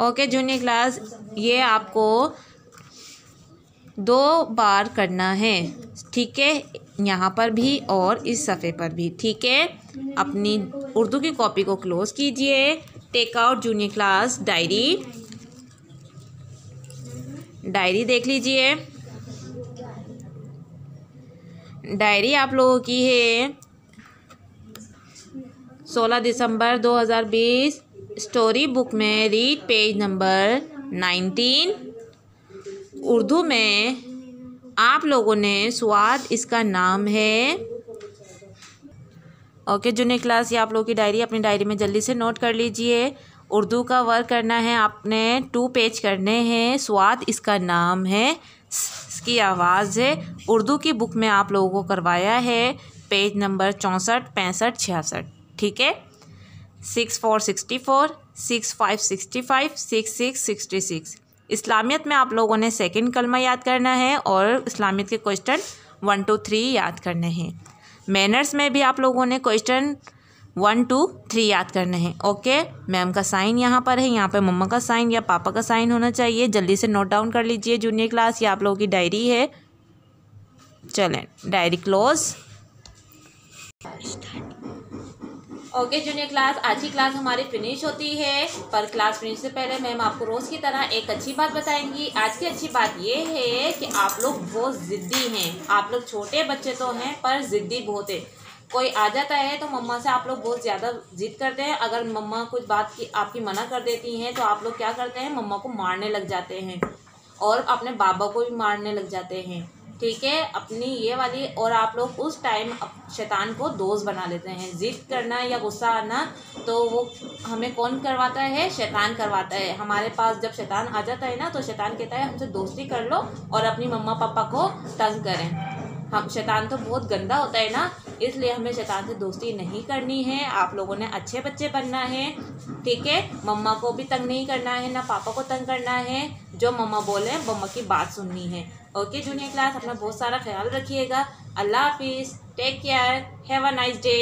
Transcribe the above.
Okay junior class ये आपको दो बार करना है। ठीक है? यहाँ पर भी और इस सफ़े पर भी। ठीक है? अपनी उर्दू की कॉपी को क्लोज़ कीजिए। Take out junior class diary diary देख लीजिए। डायरी आप लोगों की है। सोलह दिसंबर दो हज़ार बीस। स्टोरी बुक में read page number nineteen Urdu में आप लोगों ने स्वाद इसका नाम है। ओके जूनियर क्लास ये आप लोगों की डायरी अपनी डायरी में जल्दी से नोट कर लीजिए। उर्दू का वर्क करना है आपने टू पेज करने हैं, स्वाद इसका नाम है, इसकी आवाज़ है। उर्दू की बुक में आप लोगों को करवाया है पेज नंबर चौंसठ, पैंसठ, छियासठ, ठीक है? Six four sixty four, six five sixty five, six six sixty six. इस्लामियत में आप लोगों ने सेकंड कलमा याद करना है और इस्लामियत के क्वेश्चन वन टू थ्री याद करने हैं। मैनर्स में भी आप लोगों ने क्वेश्चन वन टू थ्री याद करने हैं। ओके, मैम का साइन यहाँ पर है, यहाँ पर मम्मा का साइन या पापा का साइन होना चाहिए। जल्दी से नोट डाउन कर लीजिए, जूनियर क्लास, या आप लोगों की डायरी है। चलें, diary close. Okay junior class आज की क्लास हमारी फिनिश होती है, पर क्लास फिनिश से पहले मैम आपको रोज़ की तरह एक अच्छी बात बताएँगी। आज की अच्छी बात ये है कि आप लोग बहुत ज़िद्दी हैं। आप लोग छोटे बच्चे तो हैं, पर ज़िद्दी बहुत है। कोई आ जाता है तो मम्मा से आप लोग बहुत ज़्यादा ज़िद करते हैं। अगर मम्मा कुछ बात की, आपकी मना कर देती हैं तो आप लोग क्या करते हैं? मम्मा को मारने लग जाते हैं और अपने बाबा को भी मारने लग जाते हैं। ठीक है, अपनी ये वाली, और आप लोग उस टाइम शैतान को दोस्त बना लेते हैं। ज़िद करना या गुस्सा आना तो वो हमें कौन करवाता है? शैतान करवाता है। हमारे पास जब शैतान आ जाता है ना तो शैतान कहता है, हमसे दोस्ती कर लो और अपनी मम्मा पापा को तंग करें। हम, शैतान तो बहुत गंदा होता है ना, इसलिए हमें शैतान से दोस्ती नहीं करनी है। आप लोगों ने अच्छे बच्चे बनना है। ठीक है? मम्मा को भी तंग नहीं करना है, ना पापा को तंग करना है। जो मम्मा बोले, मम्मा की बात सुननी है। ओके जूनियर क्लास अपना बहुत सारा ख्याल रखिएगा। अल्लाह हाफिज़ take care have a nice day